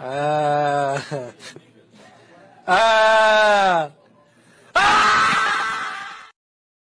아, 아,